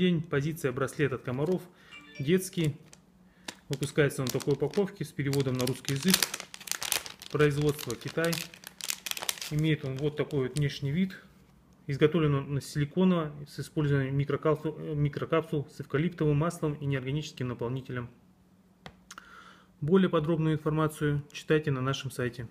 День, позиция браслет от комаров, детский. Выпускается он в такой упаковке с переводом на русский язык. Производство Китай. Имеет он вот такой вот внешний вид. Изготовлен он на силикона с использованием микрокапсул, э, микрокапсул с эвкалиптовым маслом и неорганическим наполнителем. Более подробную информацию читайте на нашем сайте.